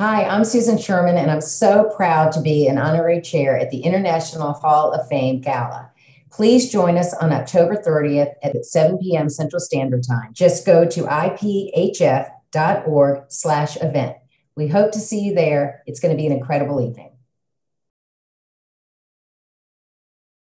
Hi, I'm Susan Sherman, and I'm so proud to be an honorary chair at the International Hall of Fame Gala. Please join us on October 30th at 7 p.m. Central Standard Time. Just go to iphf.org slash event. We hope to see you there. It's going to be an incredible evening.